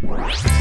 What?